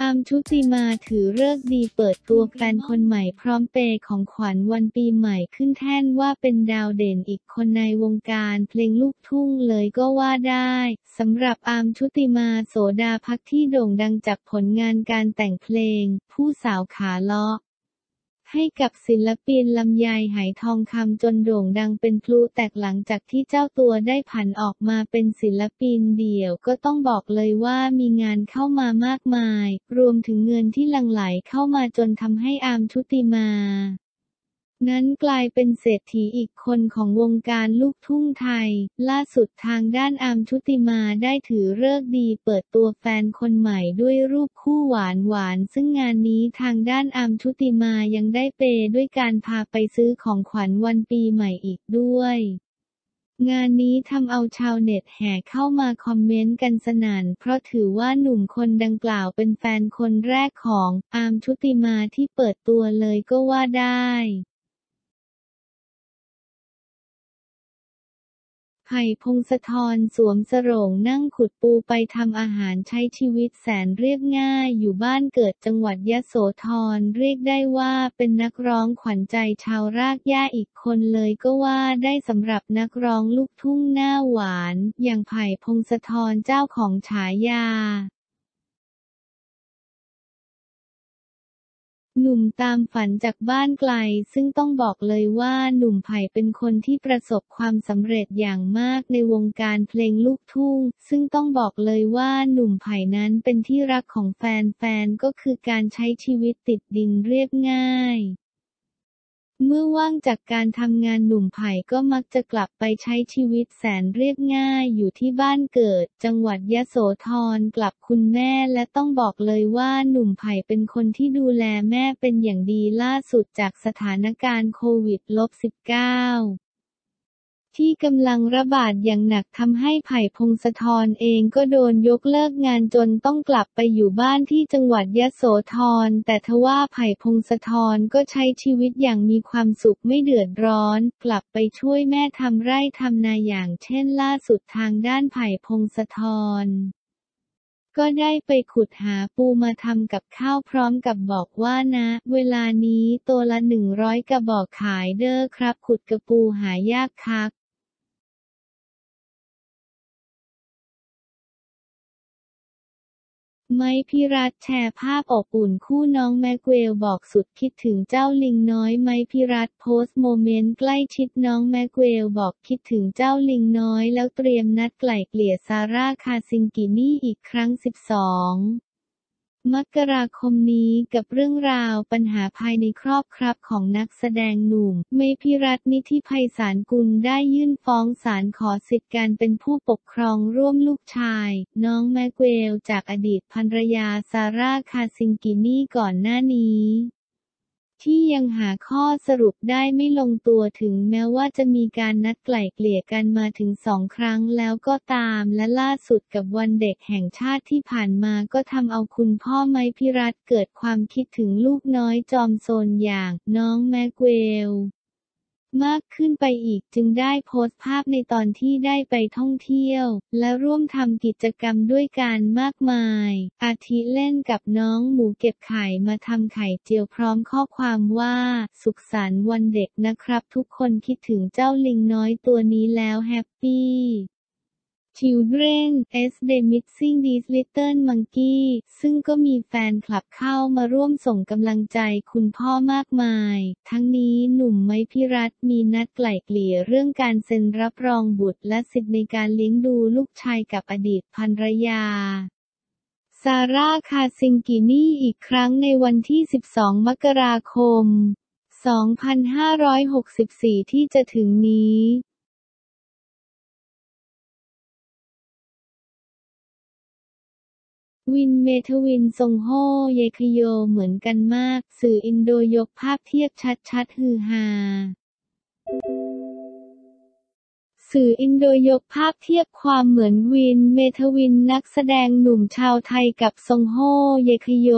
อามชุติมาถือเลิกดีเปิดตัวแฟนคนใหม่พร้อมเปย์ของขวัญวันปีใหม่ขึ้นแท่นว่าเป็นดาวเด่นอีกคนในวงการเพลงลูกทุ่งเลยก็ว่าได้สำหรับอามชุติมาโสดาพักที่โด่งดังจากผลงานการแต่งเพลง ผู้สาวขาเลาะ ให้กับศิลปินลำไยไหทองคำจนโด่งดังเป็นพลุแตกหลังจากที่เจ้าตัวได้ผันออกมาเป็นศิลปินเดี่ยว ก็ต้องบอกเลยว่ามีงานเข้ามามากมาย รวมถึงเงินที่หลั่งไหลเข้ามาจนทำให้อาร์มชุติมา นั้นกลายเป็นเศรษฐีอีกคนของวงการลูกทุ่งไทย ล่าสุดทางด้านอามชุติมาได้ถือเลิกดีเปิดตัวแฟนคนใหม่ด้วยรูปคู่หวานหวาน ซึ่งงานนี้ทางด้านอามชุติมายังได้เปย์ด้วยการพาไปซื้อของขวัญวันปีใหม่อีกด้วยงานนี้ทำเอาชาวเน็ตแห่เข้ามาคอมเมนต์กันสนั่นเพราะถือว่าหนุ่มคนดังกล่าวเป็นแฟนคนแรกของอาร์มชุติมาที่เปิดตัวเลยก็ว่าได้ ไผ่พงศธรสวมสรงนั่งขุดปูไปทำอาหารใช้ชีวิตแสนเรียบง่ายอยู่บ้านเกิดจังหวัดยะโสธรเรียกได้ว่าเป็นนักร้องขวัญใจชาวรากหญ้าอีกคนเลยก็ว่าได้สำหรับนักร้องลูกทุ่งหน้าหวาน อย่างไผ่พงศธรเจ้าของฉายา หนุ่มตามฝันจากบ้านไกล ซึ่งต้องบอกเลยว่าหนุ่มไผ่เป็นคนที่ประสบความสำเร็จอย่างมากในวงการเพลงลูกทุ่ง ซึ่งต้องบอกเลยว่าหนุ่มไผ่นั้นเป็นที่รักของแฟนๆ ก็คือการใช้ชีวิตติดดินเรียบง่าย เมื่อว่างจากการทำงานหนุ่มไผ่ก็มักจะกลับไปใช้ชีวิตแสนเรียบง่ายอยู่ที่บ้านเกิด จังหวัดยะโสธรกลับคุณแม่และต้องบอกเลยว่าหนุ่มไผ่เป็นคนที่ดูแลแม่เป็นอย่างดีล่าสุดจากสถานการณ์โควิด -19 ที่กำลังระบาดอย่างหนักทำให้ไผ่พงศธรเองก็โดนยกเลิกงานจนต้องกลับไปอยู่บ้านที่จังหวัดยะโสธร แต่ทว่าไผ่พงศธรก็ใช้ชีวิตอย่างมีความสุขไม่เดือดร้อน กลับไปช่วยแม่ทำไร่ทำนาอย่างเช่นล่าสุดทางด้านไผ่พงศธรก็ได้ไปขุดหาปูมาทำกับข้าวพร้อมกับบอกว่านะ เวลานี้ตัวละหนึ่งร้อยกระบอกขายเด้อครับ ขุดกระปูหายากคัก ไมค์ พิรัชต์แชร์ภาพอบอุ่นคู่น้องแม็กซ์เวลล์บอกสุดคิดถึงเจ้าลิงน้อยไมค์ พิรัชต์โพสต์ moment ใกล้ชิดน้องแม็กซ์เวลล์บอกคิดถึงเจ้าลิงน้อยแล้วเตรียมนัดไกล่เกลี่ยซาร่าคาซิงกินีอีกครั้ง 12 มกราคมนี้กับเรื่องราวปัญหาภายในครอบครัวของนักแสดงหนุ่ม ไมค์ พิรัชต์ นิธิไพศาลกุลได้ยื่นฟ้องศาลขอสิทธิการเป็นผู้ปกครองร่วมลูกชาย น้องแม็กซ์เวลล์จากอดีตภรรยาซาร่าคาซิงกินีก่อนหน้านี้ ที่ยังหาข้อสรุปได้ไม่ลงตัวถึงแม้ว่าจะมีการนัดไกล่เกลี่ยกันมาถึงสองครั้งแล้วก็ตามและล่าสุดกับวันเด็กแห่งชาติที่ผ่านมาก็ทำเอาคุณพ่อไมพิรัตเกิดความคิดถึงลูกน้อยจอมซนอย่างน้องแม็กซ์เวลล์ล มากขึ้นไปอีกจึงได้โพสต์ภาพในตอนที่ได้ไปท่องเที่ยว และร่วมทำกิจกรรมด้วยกันมากมาย อาทิเล่นกับน้องหมูเก็บไข่มาทำไข่เจียวพร้อมข้อความว่า สุขสันต์วันเด็กนะครับ ทุกคนคิดถึงเจ้าลิงน้อยตัวนี้แล้วแฮปปี้ Children as they missing these little monkey ซึ่งก็มีแฟนคลับเข้ามาร่วมส่งกำลังใจคุณพ่อมากมาย ทั้งนี้หนุ่มไม้พิรัตมีนัดไกล่เกลี่ยเรื่องการเซ็นรับรองบุตรและสิทธิในการเลี้ยงดูลูกชายกับอดีตภรรยาซาร่าคาซิงกินี่อีกครั้งในวันที่ 12 มกราคม 2564 ที่จะถึงนี้ วินเมธวินทรงโฮเยคโยเหมือนกันมาก สื่ออินโดยกภาพเทียบชัดๆฮือฮา สื่ออินโดยกภาพเทียบความเหมือนวินเมทวินนักแสดงหนุ่มชาวไทยกับซงฮเยคโย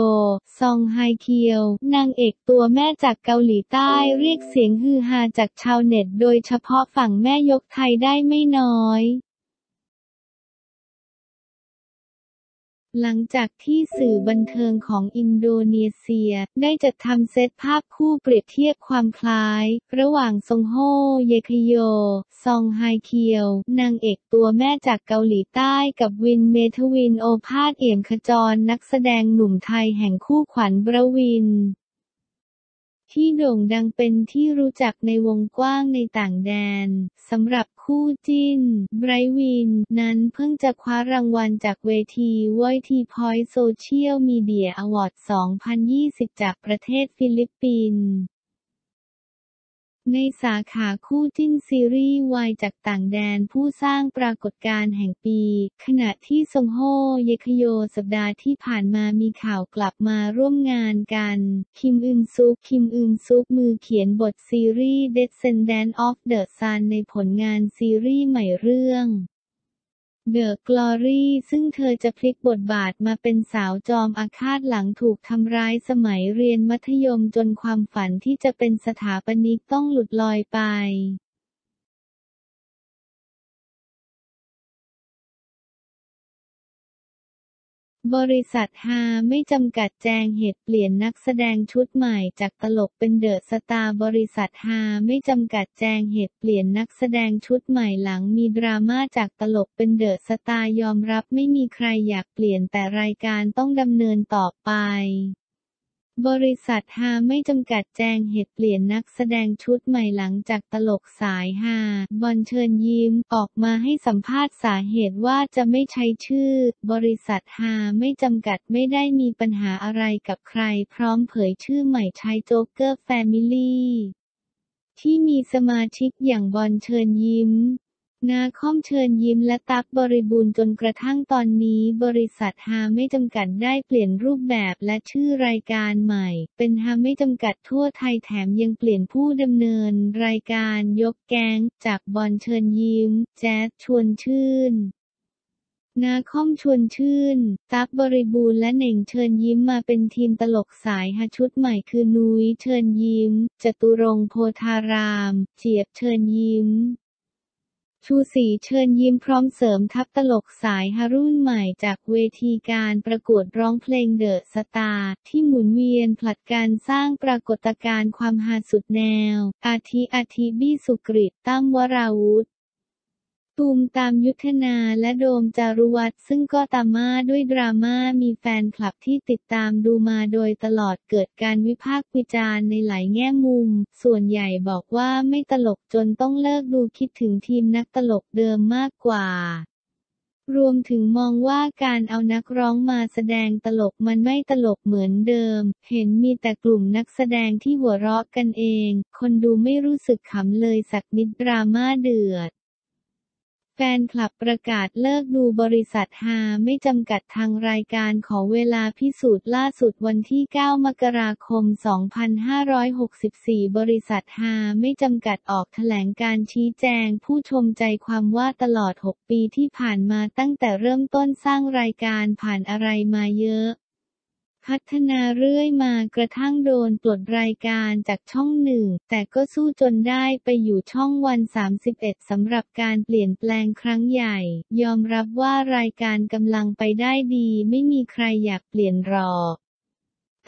ซองเฮเคียว นางเอกตัวแม่จากเกาหลีใต้เรียกเสียงฮือฮาจากชาวเน็ต โดยเฉพาะฝั่งแม่ยกไทยได้ไม่น้อย หลังจากที่สื่อบันเทิงของอินโดนีเซีย ได้จัดทำเซตภาพคู่เปรียบเทียบความคล้าย ระหว่างซงฮ เยคโย ซองเฮเคียว นางเอกตัวแม่จากเกาหลีใต้กับวินเมธวินโอภาสเอี่ยมขจรนักแสดงหนุ่มไทยแห่งคู่ขวัญไบร์ทวิน ที่โด่งดังเป็นที่รู้จักในวงกว้างในต่างแดนสำหรับคู่จิ้น ไบร์ทวิน นั้นเพิ่งจะคว้ารางวัลจากเวทีวอยทีพอยต์โซเชียลมีเดียอวอร์ด 2020 จากประเทศฟิลิปปินส์ ในสาขาคู่จิ้นซีรีส์วายจากต่างแดนผู้สร้างปรากฏการณ์แห่งปี ขณะที่ซงฮเยคโยสัปดาห์ที่ผ่านมามีข่าวกลับมาร่วมงานกัน คิมอึนซุกคิมอึนซุกมือเขียนบทซีรีส์ Descendant of the Sun ในผลงานซีรีส์ใหม่เรื่อง The Glory ซึ่งเธอจะพลิกบทบาทมาเป็นสาวจอมอาฆาตหลังถูกทำร้ายสมัยเรียนมัธยมจนความฝันที่จะเป็นสถาปนิกต้องหลุดลอยไป บริษัทฮาไม่จำกัดแจงเหตุเปลี่ยนนักแสดงชุดใหม่จากตลกเป็น The Star บริษัทฮาไม่จำกัดแจงเหตุเปลี่ยนนักแสดงชุดใหม่หลังมีดราม่าจากตลกเป็น The Star ยอมรับไม่มีใครอยากเปลี่ยนแต่รายการต้องดำเนินต่อไป บริษัทฮาไม่จำกัดแจงเหตุเปลี่ยนนักแสดงชุดใหม่หลังจากตลกสายฮาบอลเชิญยิ้มออกมาให้สัมภาษณ์สาเหตุว่าจะไม่ใช้ชื่อ บริษัทฮาไม่จำกัดไม่ได้มีปัญหาอะไรกับใคร พร้อมเผยชื่อใหม่ใช้ Joker Family ที่มีสมาชิกอย่างบอลเชิญยิ้ม น้าค่อมเชิญยิ้มและตั๊กบริบูรณ์จนกระทั่งตอนนี้ บริษัทฮาไม่จำกัดได้เปลี่ยนรูปแบบและชื่อรายการใหม่ เป็นฮาไม่จำกัดทั่วไทยแถมยังเปลี่ยนผู้ดำเนิน รายการยกแก๊งจากบอลเชิญยิ้ม แจ๊สชวนชื่นนาคอมชวนชื่น ตักบริบูรณ์และเหน่งเชิญยิ้มมาเป็นทีมตลกสายฮาชุดใหม่คือนุ้ยเชิญยิ้ม จตุรงโพธาราม เจียบเชิญยิ้ม ชูศรีเชิญยิ้มพร้อมเสริมทัพตลกสายฮารุ่นใหม่จากเวทีมการประกวดร้องเพลง The Star ที่หมุนเวียนผลัดการสร้างปรากฏการณ์ความฮาสุดแนว อาทิอาทิบี้สุกฤษฎิ์ตั้มวราวุธ ตูมตามยุทธนาและโดมจารุวัฒน์ซึ่งก็ตามมาด้วยดราม่ามีแฟนคลับที่ติดตามดูมาโดยตลอดเกิดการวิพากษ์วิจารณ์ในหลายแง่มุม ส่วนใหญ่บอกว่าไม่ตลกจนต้องเลิกดูคิดถึงทีมนักตลกเดิมมากกว่ารวมถึงมองว่าการเอานักร้องมาแสดงตลกมันไม่ตลกเหมือนเดิม เห็นมีแต่กลุ่มนักแสดงที่หัวเราะกันเอง คนดูไม่รู้สึกขำเลยสักนิดดราม่าเดือด แฟนคลับประกาศเลิกดูบริษัทฮาไม่จำกัดทางรายการขอเวลาพิสูจน์ล่าสุดวันที่ 9 มกราคม 2564 บริษัทฮาไม่จำกัดออกแถลงการชี้แจงผู้ชมใจความว่าตลอด 6 ปีที่ผ่านมาตั้งแต่เริ่มต้นสร้างรายการผ่านอะไรมาเยอะ พัฒนาเรื่อยมากระทั่งโดนปลดรายการจากช่องหนึ่ง แต่ก็สู้จนได้ไปอยู่ช่องวัน 31สำหรับการเปลี่ยนแปลงครั้งใหญ่ ยอมรับว่ารายการกำลังไปได้ดี ไม่มีใครอยากเปลี่ยนหรอก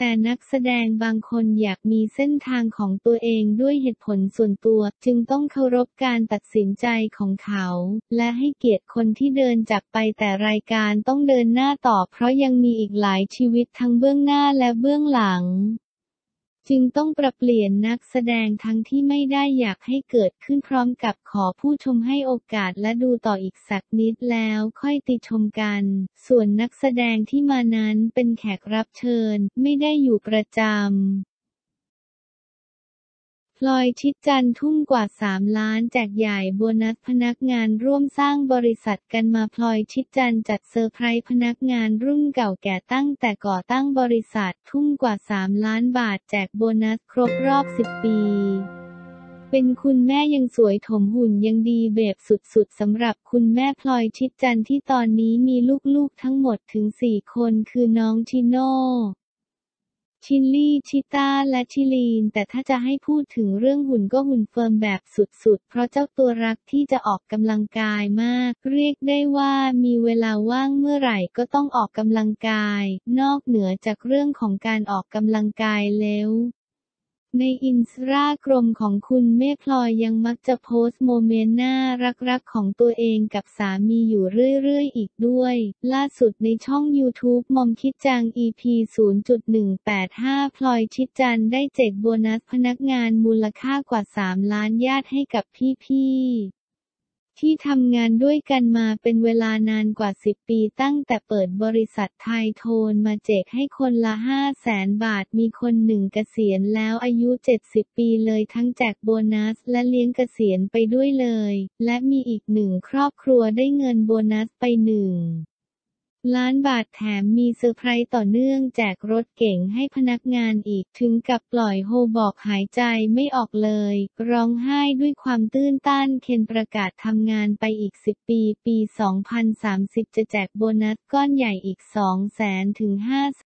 แต่นักแสดงบางคนอยากมีเส้นทางของตัวเองด้วยเหตุผลส่วนตัวจึงต้องเคารพการตัดสินใจของเขา และให้เกียรติคนที่เดินจากไปแต่รายการต้องเดินหน้าต่อเพราะยังมีอีกหลายชีวิตทั้งเบื้องหน้าและเบื้องหลัง จึงต้องปรับเปลี่ยนนักแสดงทั้งที่ไม่ได้อยากให้เกิดขึ้นพร้อมกับขอผู้ชมให้โอกาสและดูต่ออีกสักนิดแล้วค่อยติชมกัน ส่วนนักแสดงที่มานั้นเป็นแขกรับเชิญ ไม่ได้อยู่ประจำ พลอยชิดจันทร์ทุ่มกว่า 3 ล้านแจกใหญ่โบนัสพนักงานร่วมสร้างบริษัทกันมาพลอยชิดจันทร์จัดเซอร์ไพรส์พนักงานรุ่นเก่าแก่ตั้งแต่ก่อตั้งบริษัททุ่มกว่า 3 ล้านบาทแจกโบนัสครบรอบ 10 ปีเป็นคุณแม่ยังสวยแถมหุ่นยังดีแบบสุดๆสำหรับคุณแม่พลอยชิดจันทร์ที่ตอนนี้มีลูกๆทั้งหมดถึง 4 คนคือน้องชิโน่ ชิลลี่ ชิต้า และชิลีน แต่ถ้าจะให้พูดถึงเรื่องหุ่นก็หุ่นเฟิร์มแบบสุดๆ เพราะเจ้าตัวรักที่จะออกกำลังกายมาก เรียกได้ว่ามีเวลาว่างเมื่อไหร่ก็ต้องออกกำลังกาย นอกเหนือจากเรื่องของการออกกำลังกายแล้ว ในอินสตาแกรมของคุณแม่พลอยยังมักจะโพสต์โมเมนต์น่ารักๆของตัวเองกับสามีอยู่เรื่อยๆ อีกด้วย ล่าสุดในช่อง YouTube มอมคิดจัง EP 0.185 พลอยชิดจันได้แจกโบนัสพนักงานมูลค่ากว่า 3 ล้านญาติให้กับพี่ๆ ที่ทำงานด้วยกันมาเป็นเวลานานกว่า 10 ปีตั้งแต่เปิดบริษัทไทยโทนมาแจกให้คนละ 5 0 0แสนบาทมีคนหนึ่งเกษียณแล้วอายุ 70 ปีเลยทั้งแจกโบนัสและเลี้ยงเกษียณไปด้วยเลย และมีอีกหนึ่งครอบครัวได้เงินโบนัสไปหนึ่ง ล้านบาทแถมมีเซอร์ไพรส์ต่อเนื่องแจกรถเก๋งให้พนักงานอีกถึงกับปล่อยโฮบอกหายใจไม่ออกเลย ร้องไห้ด้วยความตื้นตันเคนประกาศทำงานไปอีก 10 ปี ปี 2030 จะแจกโบนัสก้อนใหญ่อีก 2 0 0 0 0ถึง5